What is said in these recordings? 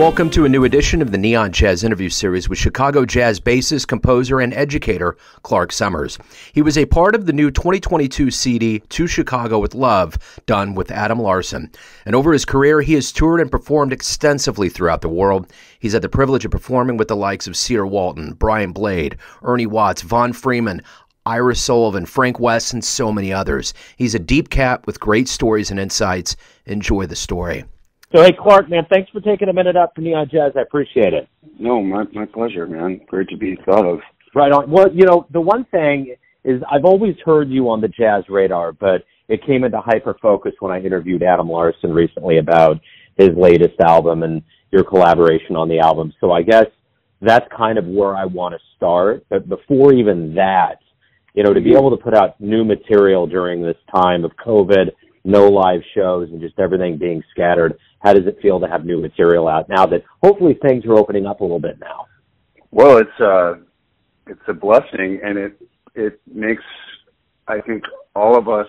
Welcome to a new edition of the Neon Jazz interview series with Chicago jazz bassist, composer, and educator Clark Sommers. He was a part of the new 2022 CD To Chicago with Love, done with Adam Larson. And over his career, he has toured and performed extensively throughout the world. He's had the privilege of performing with the likes of Cedar Walton, Brian Blade, Ernie Watts, Von Freeman, Ira Sullivan, Frank Wess, and so many others. He's a deep cat with great stories and insights. Enjoy the story. So, hey, Clark, man, thanks for taking a minute up for Neon Jazz. I appreciate it. No, my my pleasure, man. Great to be thought of. Right on. Well, you know, the one thing is I've always heard you on the jazz radar, but it came into hyper focus when I interviewed Adam Larson recently about his latest album and your collaboration on the album. So I guess that's kind of where I want to start. But before even that, you know, to be mm-hmm. able to put out new material during this time of COVID, no live shows, and just everything being scattered, how does it feel to have new material out now that hopefully things are opening up a little bit now? Well, it's uh it's a blessing and it it makes I think all of us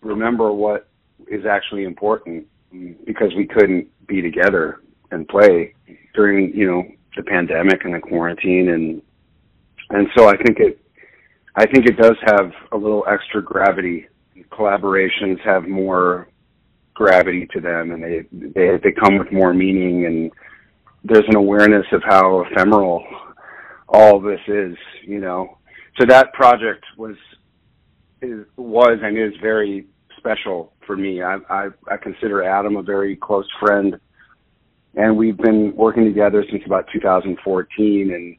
remember what is actually important because we couldn't be together and play during, you know, the pandemic and the quarantine and and so I think it I think it does have a little extra gravity. Collaborations have more gravity to them and they they they come with more meaning and there's an awareness of how ephemeral all this is you know? So that project was is was and is very special for me. I i i consider adam a very close friend and we've been working together since about 2014 and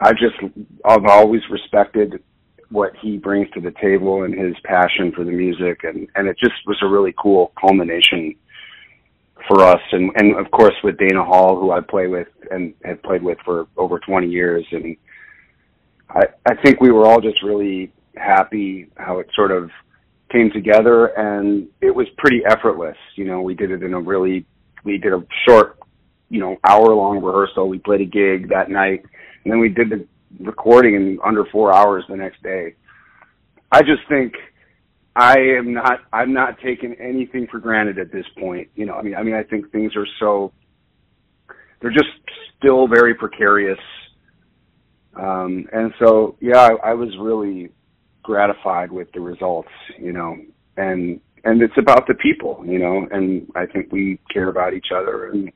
i just i've always respected what he brings to the table and his passion for the music. And and it just was a really cool culmination for us. And and of course with Dana Hall who I play with and have played with for over 20 years. And I I think we were all just really happy how it sort of came together. And it was pretty effortless. You know we did it in a really we did a short you know hour long rehearsal. We played a gig that night. And then we did the recording in under four hours the next day. I just think I am not I'm not taking anything for granted at this point. You know, I mean I mean I think things are so they're just still very precarious. Um and so yeah, I, I was really gratified with the results, you know. And and it's about the people, you know, and I think we care about each other and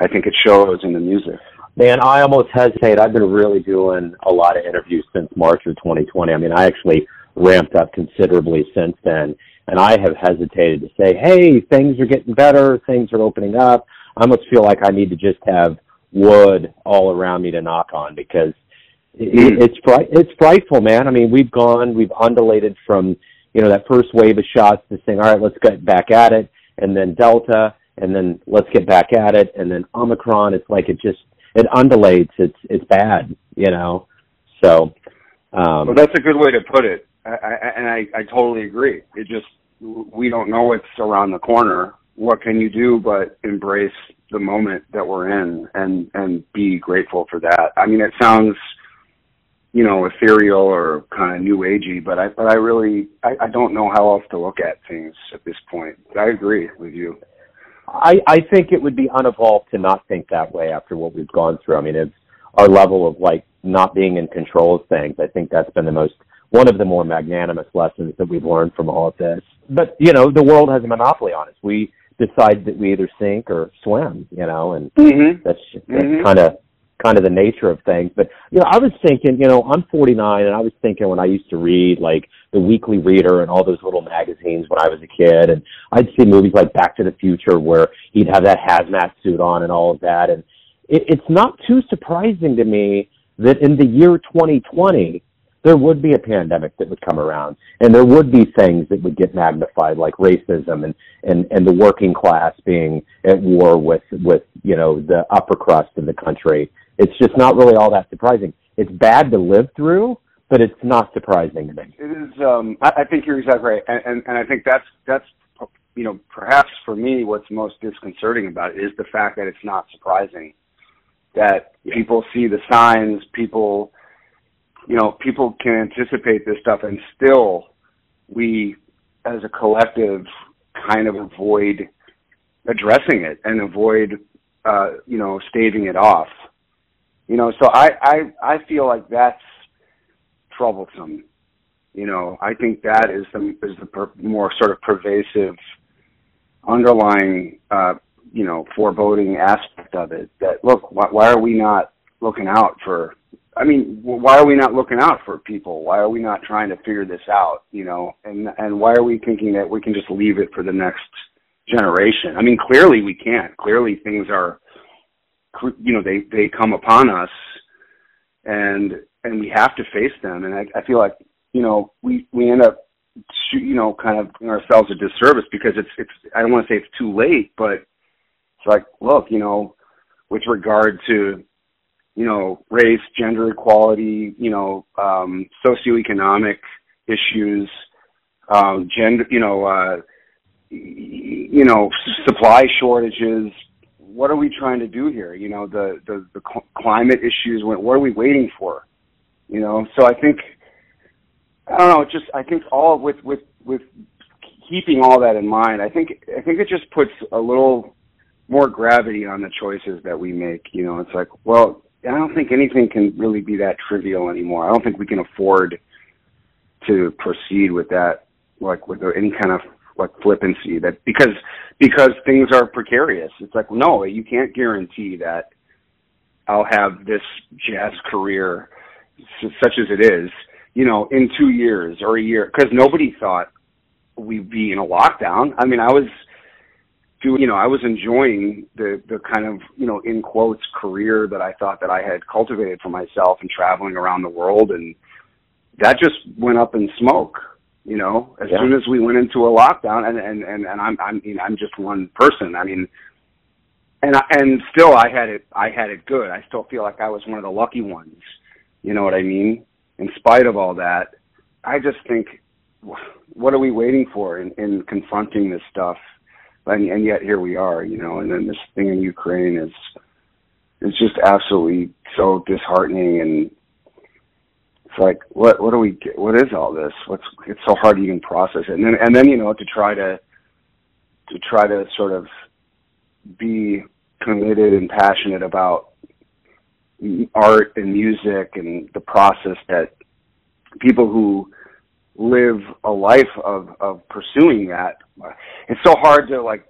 I think it shows in the music. Man, I almost hesitate. I've been really doing a lot of interviews since March of 2020. I mean, I actually ramped up considerably since then. And I have hesitated to say, hey, things are getting better, things are opening up. I almost feel like I need to just have wood all around me to knock on because it, hmm. it's it's frightful, man. I mean, we've gone, we've undulated from you know that first wave of shots to saying, all right, let's get back at it, and then Delta, and then let's get back at it, and then Omicron. It's like it just it undulates. It's it's bad, you know. So, um, well, that's a good way to put it, I, I, and I I totally agree. It just we don't know what's around the corner. What can you do but embrace the moment that we're in and and be grateful for that? I mean, it sounds you know ethereal or kind of new agey, but I but I really I, I don't know how else to look at things at this point. I agree with you. I, I think it would be unevolved to not think that way after what we've gone through. I mean, it's our level of like not being in control of things. I think that's been the most one of the more magnanimous lessons that we've learned from all of this. But you know, the world has a monopoly on us. We decide that we either sink or swim. You know, and mm-hmm. that's that's mm-hmm. kind of kind of the nature of things. But you know, I was thinking, you know, I'm 49, and I was thinking when I used to read like the Weekly Reader and all those little magazines when I was a kid, and I'd see movies like Back to the Future where he'd have that hazmat suit on and all of that, and it, it's not too surprising to me that in the year 2020 there would be a pandemic that would come around and there would be things that would get magnified like racism and and and the working class being at war with with you know the upper crust of the country it's just not really all that surprising. It's bad to live through, but it's not surprising to me. It is. Um, I, I think you're exactly right, and, and and I think that's that's you know perhaps for me what's most disconcerting about it is the fact that it's not surprising that people see the signs, people you know people can anticipate this stuff, and still we as a collective kind of avoid addressing it and avoid uh, you know, staving it off. You know, so I, I, I feel like that's troublesome. You know, I think that is the, is the per, more sort of pervasive underlying, uh, you know, foreboding aspect of it that look, why, why are we not looking out for, I mean, why are we not looking out for people? Why are we not trying to figure this out? You know, and, and why are we thinking that we can just leave it for the next generation? I mean, clearly we can't. Clearly things are, you know, they, they come upon us and, and we have to face them. And I, I feel like, you know, we, we end up you know, kind of doing ourselves a disservice because it's it's I don't want to say it's too late, but it's like, look, you know, with regard to you know race, gender equality, you know, um, socioeconomic issues, um, gender, you know, uh, you know, supply shortages. What are we trying to do here? You know, the the, the cl- climate issues. What are we waiting for? You know, so I think I don't know. Just I think all with with with keeping all that in mind, I think I think it just puts a little more gravity on the choices that we make. You know, it's like, well, I don't think anything can really be that trivial anymore. I don't think we can afford to proceed with that, like with any kind of like flippancy that because because things are precarious. It's like no, you can't guarantee that I'll have this jazz career such as it is you know, in two years or a year, because nobody thought we'd be in a lockdown. I mean, I was doing, you know, I was enjoying the the kind of, you know, in quotes career that I thought that I had cultivated for myself and traveling around the world, and that just went up in smoke. You know, as yeah. soon as we went into a lockdown, and and and, and I'm I'm you know, I'm just one person. I mean, and I, and still I had it I had it good. I still feel like I was one of the lucky ones. You know what I mean? in spite of all that, I just think, what are we waiting for in, in confronting this stuff? And, and yet here we are, you know. And then this thing in Ukraine is is just absolutely so disheartening, and it's like, what what do we? What is all this? What's it's so hard to even process it. And then and then you know to try to to try to sort of be committed and passionate about art and music and the process that people who live a life of of pursuing that it's so hard to like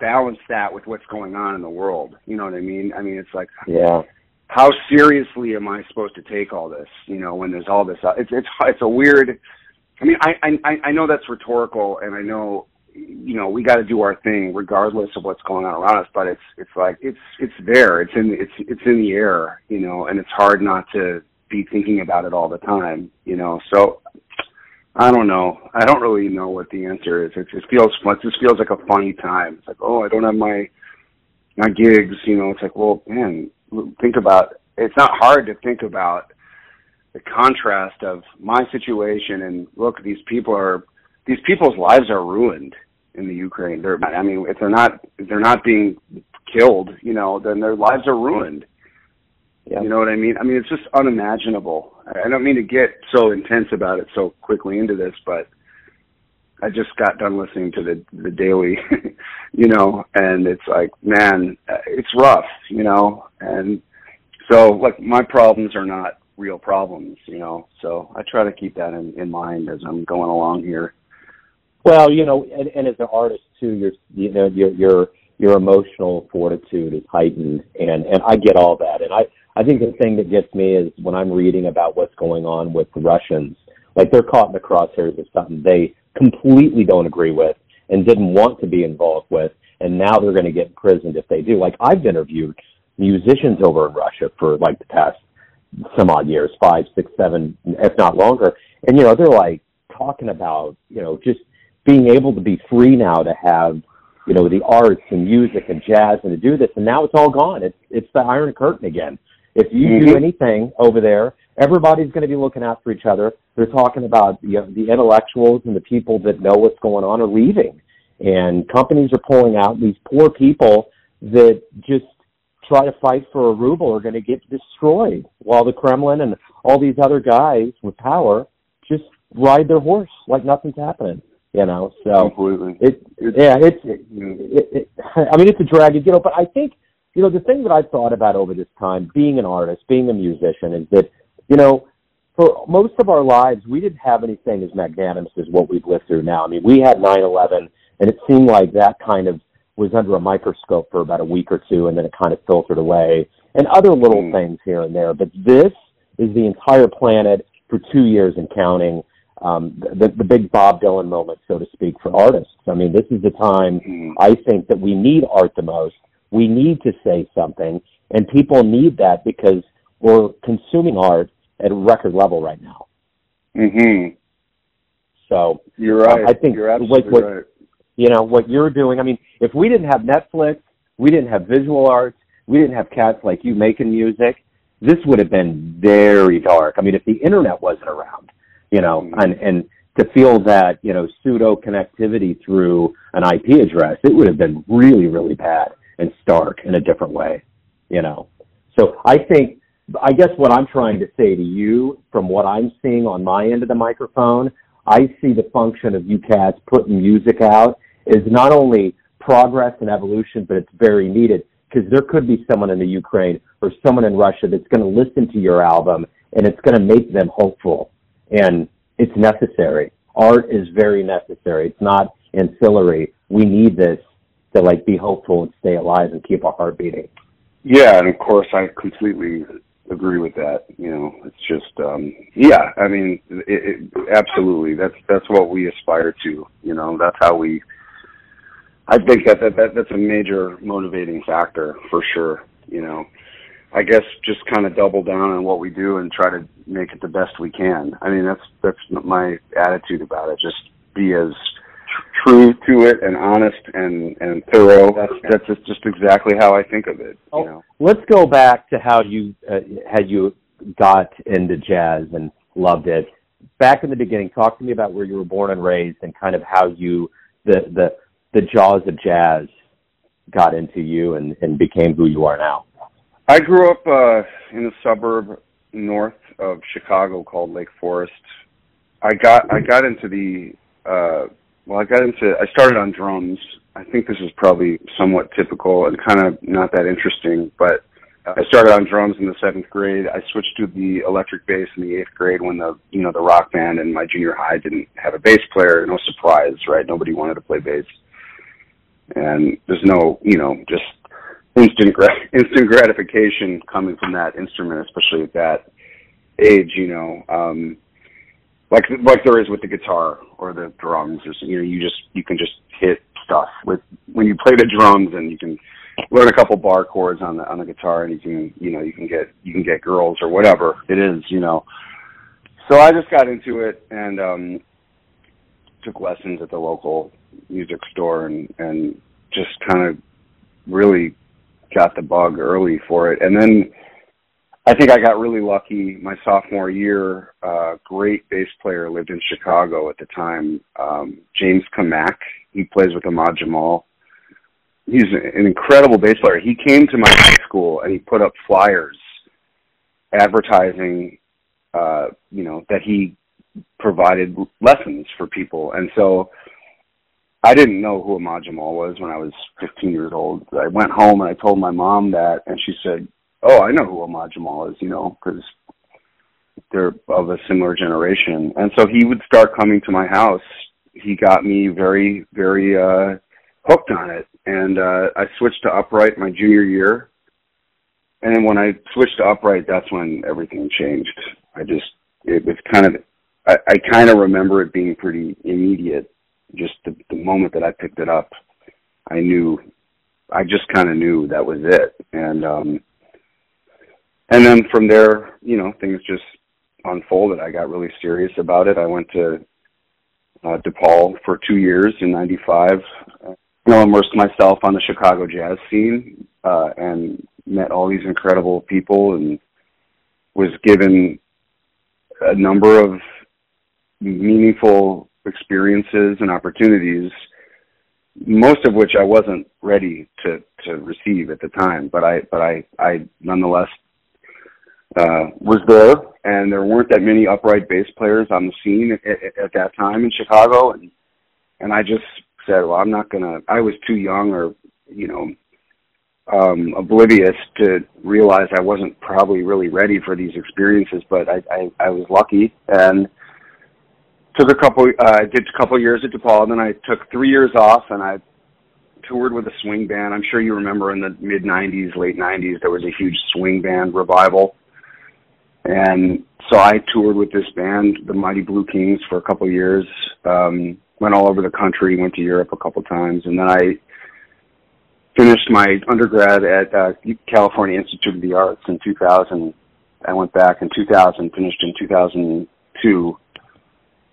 balance that with what's going on in the world you know what i mean i mean it's like yeah how seriously am i supposed to take all this you know when there's all this uh, it's it's it's a weird i mean i i i know that's rhetorical and i know you know we got to do our thing regardless of what's going on around us but it's it's like it's it's there. It's in it's it's in the air you know and it's hard not to be thinking about it all the time you know. So i don't know. I don't really know what the answer is. It just feels it just feels like a funny time. It's like oh i don't have my my gigs you know. It's like well man think about it's not hard to think about the contrast of my situation and look these people are these people's lives are ruined in the Ukraine. They're, I mean, if they're not, if they're not being killed, you know, then their lives are ruined. Yeah. You know what I mean? I mean, it's just unimaginable. I don't mean to get so intense about it so quickly into this, but I just got done listening to the the daily, you know, and it's like, man, it's rough, you know, and so like my problems are not real problems, you know. So I try to keep that in, in mind as I'm going along here. Well, you know, and, and as an artist too, your you know your your your emotional fortitude is heightened, and and I get all that, and I I think the thing that gets me is when I'm reading about what's going on with the Russians, like they're caught in the crosshairs of something they completely don't agree with and didn't want to be involved with, and now they're going to get imprisoned if they do. Like I've interviewed musicians over in Russia for like the past some odd years, five, six, seven, if not longer, and you know they're like talking about you know just being able to be free now to have you know the arts and music and jazz and to do this and now it's all gone. It's it's the iron curtain again if you mm-hmm. do anything over there everybody's going to be looking out for each other they're talking about you know, the intellectuals and the people that know what's going on are leaving and companies are pulling out these poor people that just try to fight for a ruble are going to get destroyed while the kremlin and all these other guys with power just ride their horse like nothing's happening you know. So Completely. it, yeah, it's, it, it, it, I mean, it's a drag, you know, but I think you know, the thing that I've thought about over this time, being an artist, being a musician, is that, you know, for most of our lives, we didn't have anything as magnanimous as what we've lived through now. I mean, we had 9/11, and it seemed like that kind of was under a microscope for about a week or two, and then it kind of filtered away, and other little mm. things here and there. But this is the entire planet for two years and counting. Um, the, the big Bob Dylan moment, so to speak, for artists. I mean, this is the time mm. I think that we need art the most. We need to say something, and people need that because we're consuming art at a record level right now. Mm-hmm. So you're right. I think you're absolutely what, right. You know what you're doing. I mean, if we didn't have Netflix, we didn't have visual arts, we didn't have cats like you making music. This would have been very dark. I mean, if the internet wasn't around, you know, mm-hmm. and and to feel that you know pseudo connectivity through an IP address, it would have been really really bad and stark in a different way, you know. So I think I guess what I'm trying to say to you, from what I'm seeing on my end of the microphone, I see the function of you cats putting music out is not only progress and evolution, but it's very needed because there could be someone in the Ukraine or someone in Russia that's going to listen to your album and it's going to make them hopeful. And it's necessary. Art is very necessary. It's not ancillary. We need this to like be hopeful and stay alive and keep our heart beating. Yeah, and of course I completely agree with that. You know, it's just um yeah, I mean it, it, absolutely. That's that's what we aspire to, you know. That's how we I think that, that that that's a major motivating factor for sure, you know. I guess just kind of double down on what we do and try to make it the best we can. I mean, that's that's my attitude about it. Just be as true to it and honest and and thorough. That's that's just, just exactly how I think of it. You know? Let's go back to how you uh, how you got into jazz and loved it. Back in the beginning, talk to me about where you were born and raised, and kind of how you the the the jaws of jazz got into you and and became who you are now. I grew up uh, in a suburb north of Chicago called Lake Forest. I got I got into the uh, well, I got into, I started on drums. I think this is probably somewhat typical and kind of not that interesting, but I started on drums in the seventh grade. I switched to the electric bass in the eighth grade when the, you know, the rock band in my junior high didn't have a bass player. No surprise, right? Nobody wanted to play bass. And there's no, you know, just instant, grat- instant gratification coming from that instrument, especially at that age, you know. Um, like like there is with the guitar or the drums or you know you just you can just hit stuff with when you play the drums and you can learn a couple bar chords on the on the guitar and you can you know you can get you can get girls or whatever it is you know. So I just got into it and um took lessons at the local music store and and just kind of really got the bug early for it. And then I think I got really lucky my sophomore year. Uh, great bass player lived in Chicago at the time. Um, James Cammack. He plays with Ahmad Jamal. He's an incredible bass player. He came to my high school and he put up flyers advertising, uh, you know, that he provided lessons for people. And so I didn't know who Ahmad Jamal was when I was 15 years old. I went home and I told my mom that, and she said, oh, I know who Ahmad Jamal is, you know, because they're of a similar generation. And so he would start coming to my house. He got me very, very uh, hooked on it. And uh, I switched to upright my junior year. And when I switched to upright, that's when everything changed. I just, it was kind of, I, I kind of remember it being pretty immediate. Just the, the moment that I picked it up, I knew, I just kind of knew that was it. And, um, and then from there, you know, things just unfolded. I got really serious about it. I went to uh, DePaul for two years in '95. You know, immersed myself on the Chicago jazz scene uh, and met all these incredible people and was given a number of meaningful experiences and opportunities most of which I wasn't ready to to receive at the time but I but I I nonetheless uh, was there, and there weren't that many upright bass players on the scene at, at, at that time in Chicago, and and I just said, well, I'm not gonna. I was too young, or you know, um, oblivious to realize I wasn't probably really ready for these experiences, but I, I, I was lucky and took a couple, uh, I did a couple years at DePaul and then I took three years off and I toured with a swing band. I'm sure you remember in the mid 90s, late 90s, there was a huge swing band revival. And so I toured with this band, the Mighty Blue Kings, for a couple of years. Um, went all over the country, went to Europe a couple times, and then I finished my undergrad at uh, California Institute of the Arts in 2000. I went back in 2000, finished in 2002,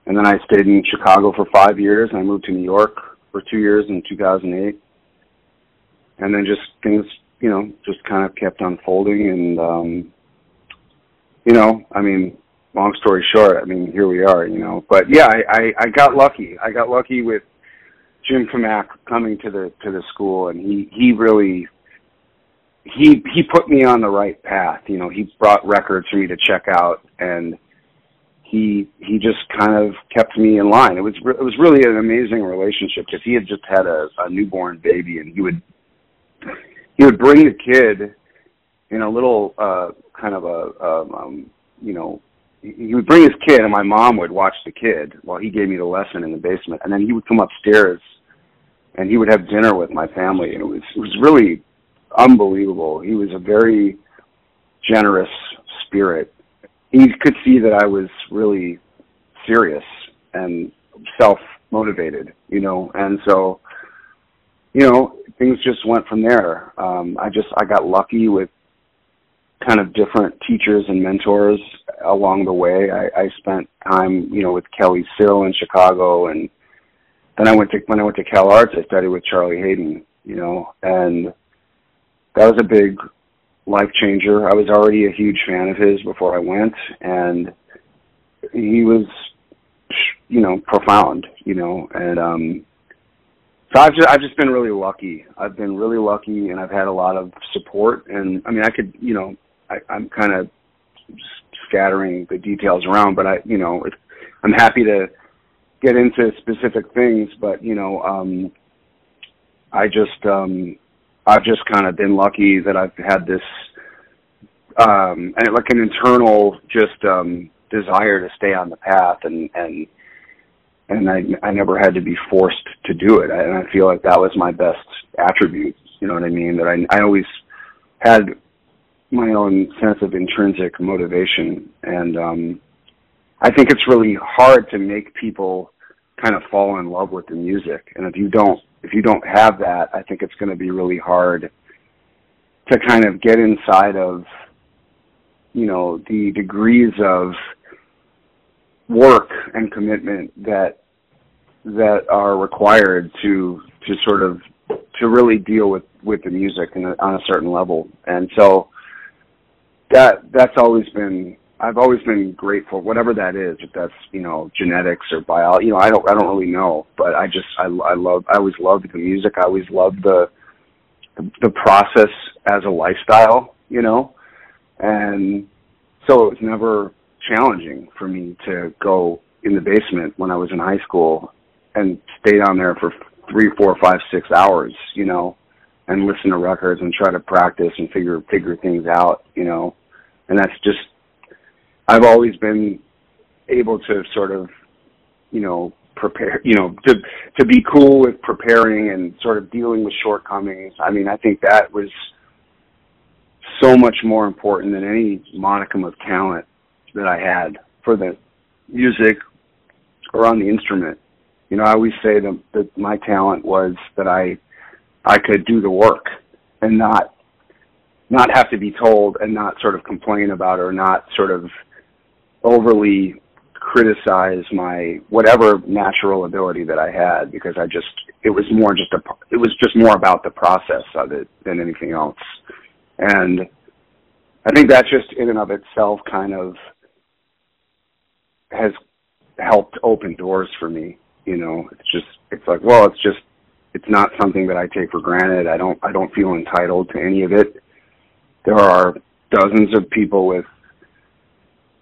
and then I stayed in Chicago for five years, and I moved to New York for two years in 2008, and then just things, you know, just kind of kept unfolding, and um, you know, I mean, long story short, I mean, here we are, you know. But yeah, I, I, I got lucky. I got lucky with Jim Cammack coming to the to the school, and he he really he he put me on the right path. You know, he brought records for me to check out, and he he just kind of kept me in line. It was it was really an amazing relationship because he had just had a, a newborn baby, and he would he would bring the kid in a little uh kind of a um, um you know he would bring his kid and my mom would watch the kid while he gave me the lesson in the basement. And then he would come upstairs and he would have dinner with my family and it was it was really unbelievable. He was a very generous spirit. He could see that i was really serious and self motivated you know and so you know things just went from there. Um i just i got lucky with kind of different teachers and mentors along the way. I, I spent time, you know, with Kelly Sill in Chicago, and then I went to when I went to Cal Arts, I studied with Charlie Haden, you know, and that was a big life changer. I was already a huge fan of his before I went, and he was, you know, profound, you know, and um so I've just I've just been really lucky. I've been really lucky, and I've had a lot of support. And I mean, I could, you know, I, I'm kind of scattering the details around, but I, you know, I'm happy to get into specific things, but you know, um, I just, um, I've just kind of been lucky that I've had this, um, and like an internal just, um, desire to stay on the path and, and, and I, I never had to be forced to do it. And I feel like that was my best attribute. You know what I mean? That I, I always had my own sense of intrinsic motivation. And um I think it's really hard to make people kind of fall in love with the music. And if you don't if you don't have that I think it's going to be really hard to kind of get inside of you know the degrees of work and commitment that that are required to to sort of to really deal with with the music in a, on a certain level. And so that that's always been I've always been grateful, whatever that is, if that's you know genetics or biology. You know, I don't I don't really know, but I just I I love I always loved the music. I always loved the the process as a lifestyle. You know, and so it was never challenging for me to go in the basement when I was in high school and stay down there for three, four, five, six hours. You know, and listen to records and try to practice and figure figure things out, you know. And that's just I've always been able to sort of, you know, prepare, you know, to to be cool with preparing and sort of dealing with shortcomings. I mean, I think that was so much more important than any monicum of talent that I had for the music or on the instrument. You know, I always say that, that my talent was that I I could do the work and not not have to be told and not sort of complain about or not sort of overly criticize my whatever natural ability that I had because I just it was more just a it was just more about the process of it than anything else. And I think that just in and of itself kind of has helped open doors for me. You know, it's just it's like, well, it's just it's not something that I take for granted. I don't I don't feel entitled to any of it. There are dozens of people with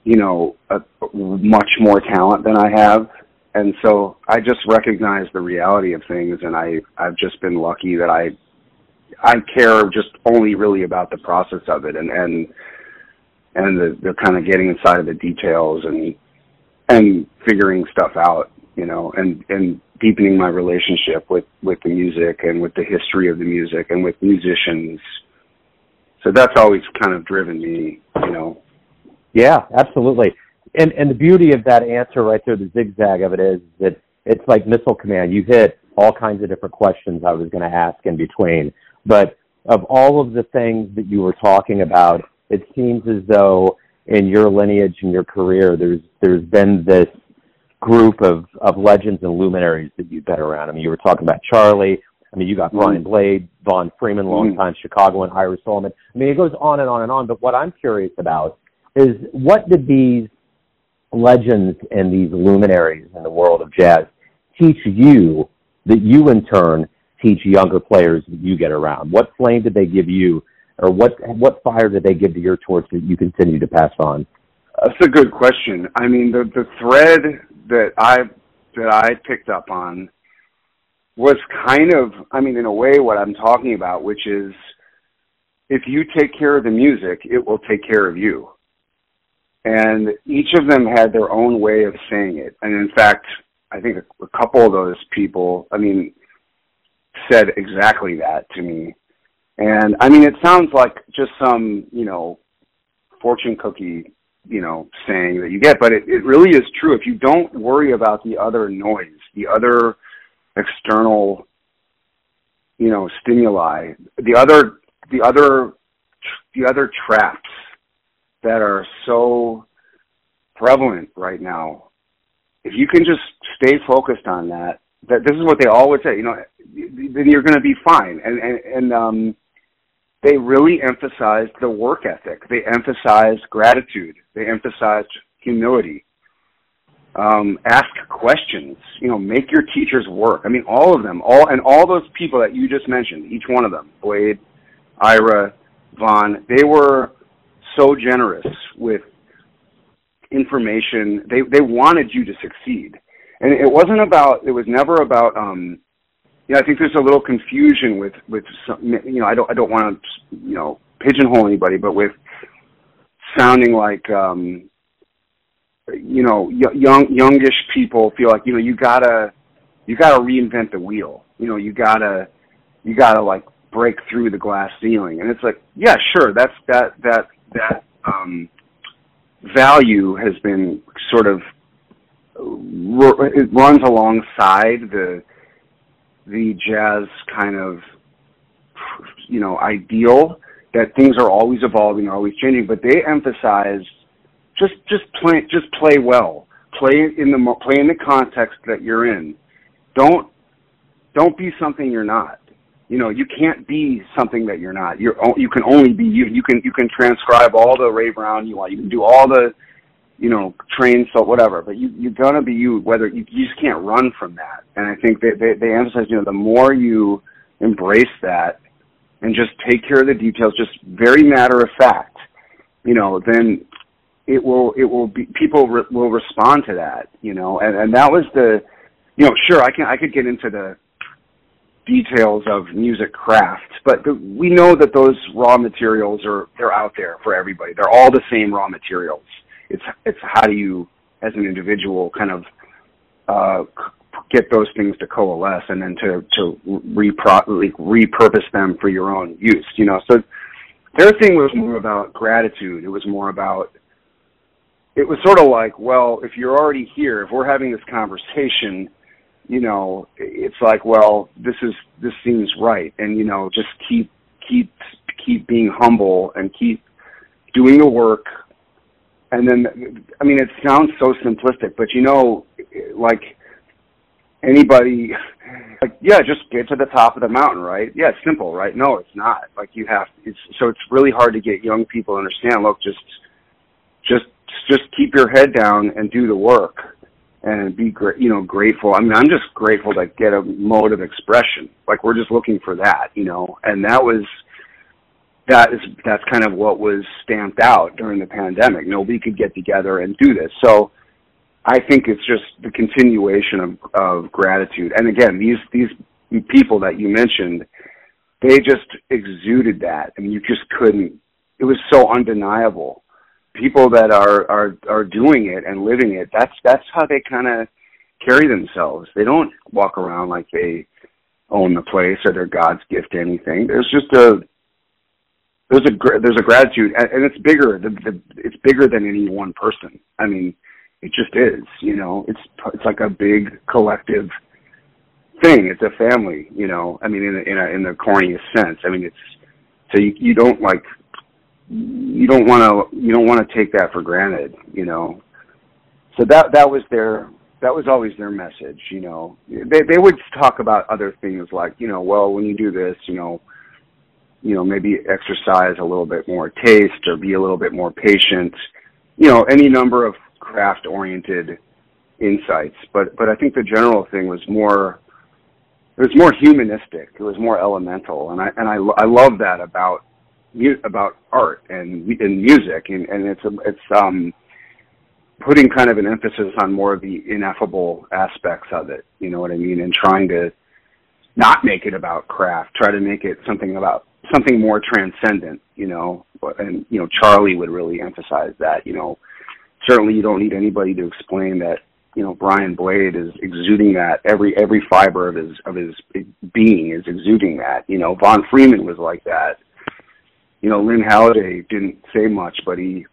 you know a, much more talent than I have and so I just recognize the reality of things and I I've just been lucky that I I care just only really about the process of it and and and the, the kind of getting inside of the details and and figuring stuff out, you know, and and deepening my relationship with with the music and with the history of the music and with musicians. So that's always kind of driven me, you know. Yeah, absolutely. And and the beauty of that answer right there, the zigzag of it is that it's like missile command. You hit all kinds of different questions I was going to ask in between. But of all of the things that you were talking about, it seems as though in your lineage and your career, there's there's been this group of of legends and luminaries that you've been around. I mean, you were talking about Charlie. I mean, you got mm-hmm. Brian Blade, Von Freeman, longtime mm-hmm. Chicago, and Ira Sullivan. I mean, it goes on and on and on. But what I'm curious about is what did these legends and these luminaries in the world of jazz teach you that you in turn teach younger players that you get around? What flame did they give you or what what fire did they give to your torch that you continue to pass on? That's a good question. I mean, the the thread that I that I picked up on was kind of, I mean, in a way, what I'm talking about, which is if you take care of the music, it will take care of you. And each of them had their own way of saying it. And in fact, I think a, a couple of those people, I mean, said exactly that to me. And I mean, it sounds like just some, you know, fortune cookie, you know, saying that you get, but it, it really is true. If you don't worry about the other noise, the other external, you know, stimuli, the other, the other, the other traps that are so prevalent right now, if you can just stay focused on that, that this is what they always say, you know, then you're going to be fine. And, and, and, um, they really emphasized the work ethic. They emphasized gratitude. They emphasized humility. Um, ask questions. You know, make your teachers work. I mean, all of them, all and all those people that you just mentioned, each one of them, Blade, Ira, Von, they were so generous with information. They they wanted you to succeed, and it wasn't about. It was never about um, yeah, I think there's a little confusion with with some, you know I don't I don't want to you know pigeonhole anybody, but with sounding like um, you know young youngish people feel like you know you gotta you gotta reinvent the wheel. You know you gotta you gotta like break through the glass ceiling, and it's like yeah sure that's that that that um, value has been sort of it runs alongside the the jazz kind of you know ideal that things are always evolving, always changing, but they emphasize just just play just play well, play in the play in the context that you're in. Don't don't be something you're not. You know, you can't be something that you're not. You're you can only be you. You can you can transcribe all the Ray Brown you want. You can do all the you know, train so whatever. But you you're gonna be you. Whether you, you just can't run from that. And I think they, they they emphasize you know the more you embrace that and just take care of the details, just very matter of fact, you know, then it will it will be people re, will respond to that. You know, and and that was the you know sure I can I could get into the details of music craft, but the, we know that those raw materials are they're out there for everybody. They're all the same raw materials it's it's how do you as an individual kind of uh, get those things to coalesce and then to to repro- like repurpose them for your own use you know? So their thing was more about gratitude. It was more about it was sort of like well if you're already here if we're having this conversation you know it's like well this is this seems right. And you know just keep keep keep being humble and keep doing the work and then I mean it sounds so simplistic, but you know, like anybody, like yeah, just get to the top of the mountain, right? Yeah, it's simple, right? No, it's not. Like you have, it's so it's really hard to get young people to understand. Look, just just just keep your head down and do the work and be great, you know, grateful. I mean, I'm just grateful to get a mode of expression. Like we're just looking for that, you know, and that was that is that's kind of what was stamped out during the pandemic. Nobody could get together and do this. So I think it's just the continuation of, of gratitude. And again, these these people that you mentioned, they just exuded that. I mean, you just couldn't. It was so undeniable. People that are are are doing it and living it. That's that's how they kind of carry themselves. They don't walk around like they own the place or they're God's gift to anything. There's just a there's a there's a gratitude, and it's bigger. The, the, it's bigger than any one person. I mean, it just is. You know, it's it's like a big collective thing. It's a family. You know, I mean, in a, in a, in the corniest sense. I mean, it's so you you don't like you don't want to you don't want to take that for granted. You know, so that that was their that was always their message. You know, they they would talk about other things like you know, well, when you do this, you know, you know, maybe exercise a little bit more taste or be a little bit more patient. You know, any number of craft oriented insights. But but I think the general thing was more it was more humanistic. It was more elemental, and I and I I love that about about art and and music, and and it's a, it's um putting kind of an emphasis on more of the ineffable aspects of it. You know what I mean? And trying to not make it about craft. Try to make it something about something more transcendent. You know, and you know Charlie would really emphasize that. You know, certainly you don't need anybody to explain that. You know, Brian Blade is exuding that every every fiber of his of his being is exuding that. You know, Von Freeman was like that. You know, Lin Halliday didn't say much, but he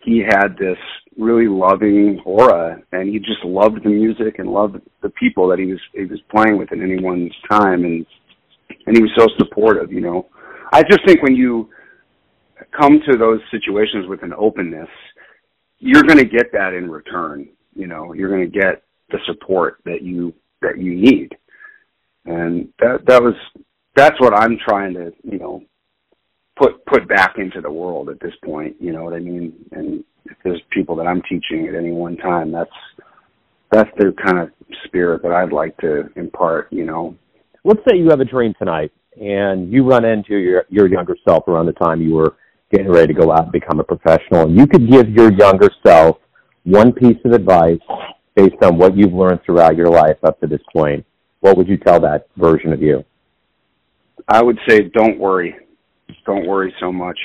he had this really loving aura, and he just loved the music and loved the people that he was he was playing with at any one time, and and he was so supportive. You know, I just think when you come to those situations with an openness, you're going to get that in return. You know, you're going to get the support that you that you need, and that that was that's what I'm trying to you know put put back into the world at this point. You know what I mean? And if there's people that I'm teaching at any one time, that's that's the kind of spirit that I'd like to impart. You know. Let's say you have a dream tonight, and you run into your your younger self around the time you were getting ready to go out and become a professional, and you could give your younger self one piece of advice based on what you've learned throughout your life up to this point. What would you tell that version of you? I would say, don't worry. Don't worry so much.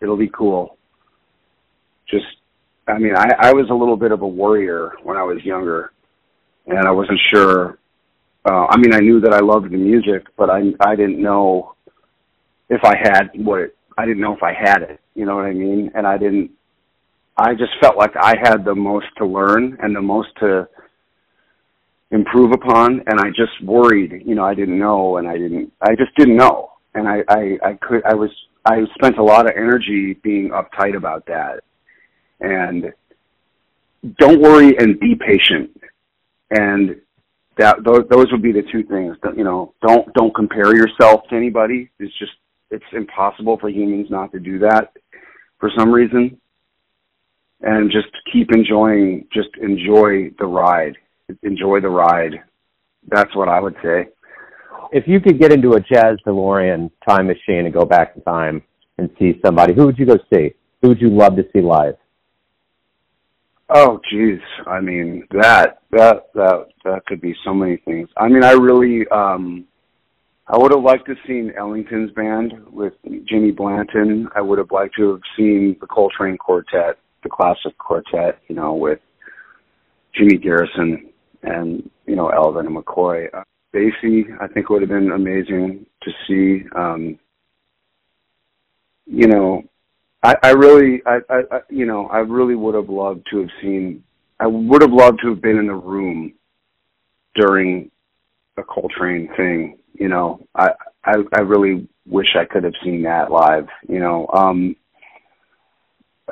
It'll be cool. Just I mean, I, I was a little bit of a worrier when I was younger, and I wasn't sure. Uh, I mean, I knew that I loved the music, but I I didn't know if I had what it, I didn't know if I had it. You know what I mean? And I didn't. I just felt like I had the most to learn and the most to improve upon, and I just worried. You know, I didn't know, and I didn't. I just didn't know, and I I I could. I was. I spent a lot of energy being uptight about that and don't worry and be patient. And that those, those would be the two things. You know, don't don't compare yourself to anybody. It's just it's impossible for humans not to do that for some reason. And just keep enjoying. Just enjoy the ride. Enjoy the ride. That's what I would say. If you could get into a jazz DeLorean time machine and go back in time and see somebody, who would you go see? Who would you love to see live? Oh, geez. I mean, that that that that could be so many things. I mean, I really, um I would have liked to have seen Ellington's band with Jimmy Blanton. I would have liked to have seen the Coltrane Quartet, the classic quartet, you know, with Jimmy Garrison and you know Elvin and McCoy. Uh, Basie, I think would have been amazing to see. Um, you know, I, I really, I, I, you know, I really would have loved to have seen. I would have loved to have been in the room during a Coltrane thing. You know, I, I, I really wish I could have seen that live. You know, um,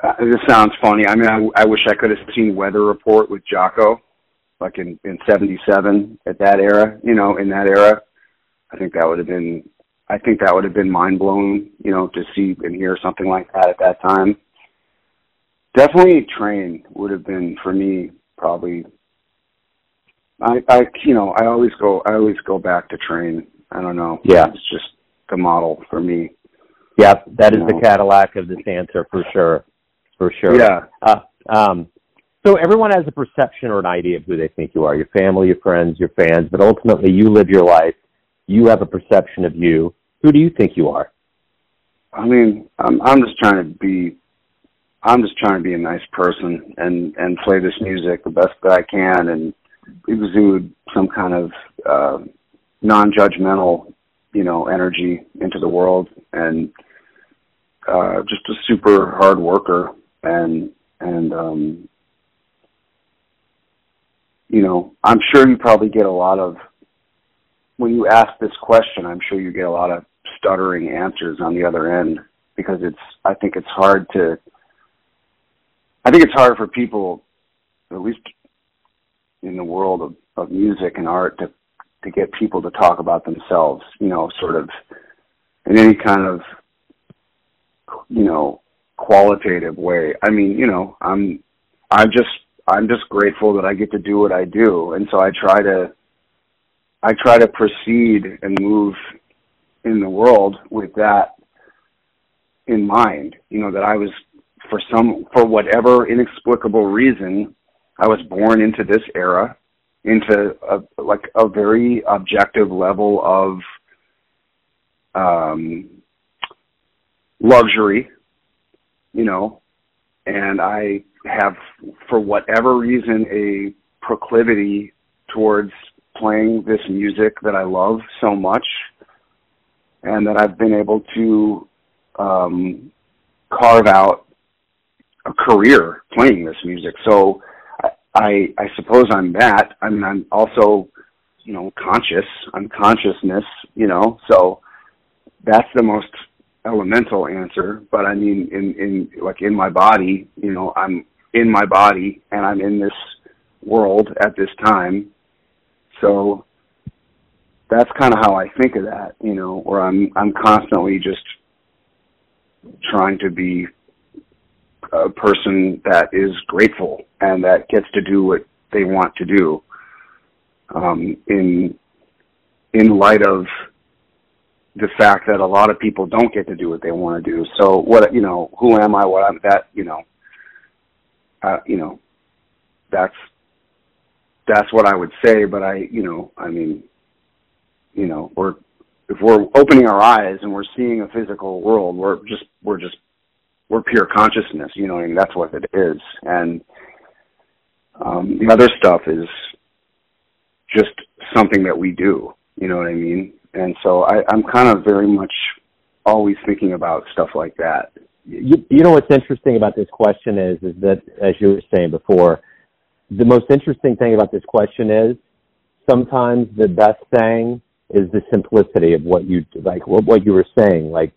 uh, this sounds funny. I mean, I, I wish I could have seen Weather Report with Jaco, like in in '77 at that era. You know, in that era, I think that would have been I think that would have been mind blowing, you know, to see and hear something like that at that time. Definitely train would have been for me probably I I you know, I always go I always go back to train. I don't know. Yeah. It's just the model for me. Yeah, that is you know. the Cadillac of this answer for sure. For sure. Yeah. Uh, um so everyone has a perception or an idea of who they think you are, your family, your friends, your fans, but ultimately you live your life you have a perception of you Who do you think you are? I mean, I'm I'm just trying to be I'm just trying to be a nice person and and play this music the best that I can and exude some kind of uh, non-judgmental, you know, energy into the world and uh, just a super hard worker and and um, you know, I'm sure you probably get a lot of when you ask this question. I'm sure you get a lot of stuttering answers on the other end because it's. I think it's hard to. I think it's hard for people, at least in the world of, of music and art, to to get people to talk about themselves. You know, sort of in any kind of you know qualitative way. I mean, you know, I'm I'm just I'm just grateful that I get to do what I do, and so I try to I try to proceed and move in the world with that in mind. You know that I was for some for whatever inexplicable reason I was born into this era into a like a very objective level of um luxury you know and I have, for whatever reason, a proclivity towards playing this music that I love so much, and that I've been able to um, carve out a career playing this music. So I, I I suppose I'm that. I mean, I'm also, you know, conscious. I'm consciousness. You know, so that's the most elemental answer, but I mean in in like in my body, you know, I'm in my body and I'm in this world at this time. So that's kind of how I think of that, you know, where I'm I'm constantly just trying to be a person that is grateful and that gets to do what they want to do um, in in light of the fact that a lot of people don't get to do what they want to do. So what you know, who am I? What I'm that you know, uh, you know, that's that's what I would say. But I you know, I mean, you know, we're if we're opening our eyes and we're seeing a physical world, we're just we're just we're pure consciousness. You know, I mean, that's what it is. And um, the other stuff is just something that we do. You know what I mean? and so I, I'm kind of very much always thinking about stuff like that. You, you know what's interesting about this question is is that as you were saying before, the most interesting thing about this question is sometimes the best thing is the simplicity of what you like what, what you were saying, like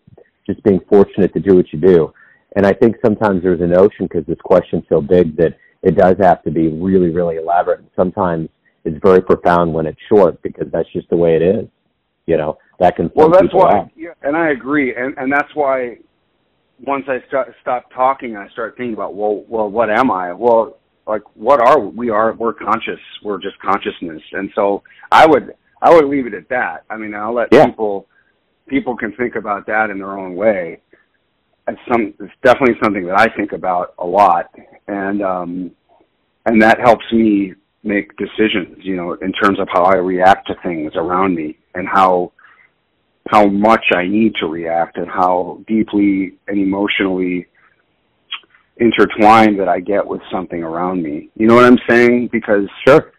just being fortunate to do what you do. And I think sometimes there's a notion because this question's so big that it does have to be really, really elaborate. and Sometimes it's very profound when it's short because that's just the way it is you know that can well that's why yeah, and i agree and and that's why once i start stop talking i start thinking about well well what am i well like what are we, we are we're conscious. We're just consciousness. And so i would i would leave it at that. I mean i'll let yeah. people people can think about that in their own way. It's some it's definitely something that i think about a lot. And um and that helps me make decisions, you know, in terms of how I react to things around me and how how much I need to react and how deeply and emotionally intertwined that I get with something around me. You know what I'm saying? Because sure,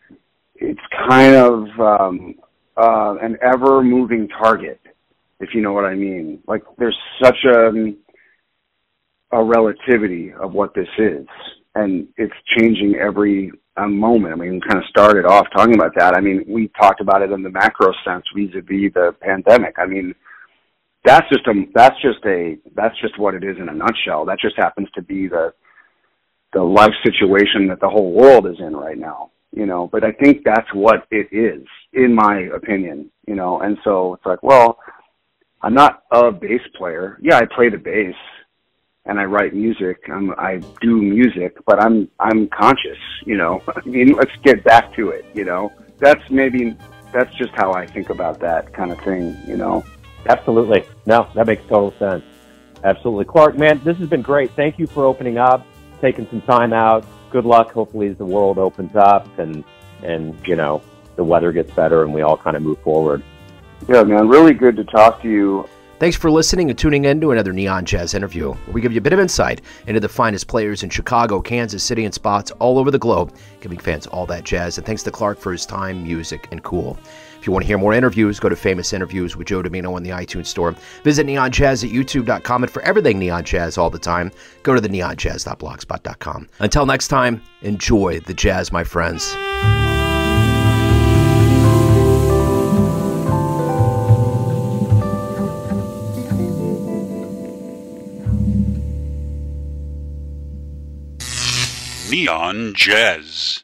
it's kind of um, uh, an ever moving target, if you know what I mean. Like there's such a a relativity of what this is, and it's changing every a moment. I mean, we kind of started off talking about that. I mean, we talked about it in the macro sense vis-a-vis the pandemic. I mean, that's just a that's just a that's just what it is in a nutshell. That just happens to be the the life situation that the whole world is in right now. You know, but I think that's what it is, in my opinion. You know, and so it's like, well, I'm not a bass player. Yeah, I play the bass and I write music. I'm, I do music, but I'm I'm conscious. You know, I mean, let's get back to it. You know, that's maybe that's just how I think about that kind of thing. You know. Absolutely. No, that makes total sense. Absolutely, Clark. Man, this has been great. Thank you for opening up, taking some time out. Good luck. Hopefully, as the world opens up and and you know the weather gets better and we all kind of move forward. Yeah, man, really good to talk to you. Thanks for listening and tuning in to another Neon Jazz interview, where we give you a bit of insight into the finest players in Chicago, Kansas City, and spots all over the globe, giving fans all that jazz. And thanks to Clark for his time, music, and cool. If you want to hear more interviews, go to Famous Interviews with Joe Dimino on the iTunes Store. Visit Neon Jazz at youtube.com. And for everything Neon Jazz all the time, go to the neonjazz.blogspot.com. Until next time, enjoy the jazz, my friends. Neon Jazz.